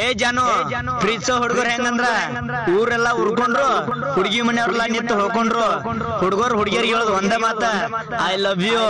ಏ ಜಾನು ಪ್ರೀತ್ಸೋ ಹುಡುಗರು ಹೆಂಗಂದ್ರ? ಊರೆಲ್ಲ ಉರ್ಕೊಂಡ್ರು ಹುಡುಗಿ ಮನೆಯವ್ರೆಲ್ಲ ನಿಂತು ಹೋಗ್ಕೊಂಡ್ರು ಹುಡುಗರು ಹುಡುಗಿಯರಿಗೆ ಹೇಳೋದು ಒಂದೇ ಮಾತ. I love you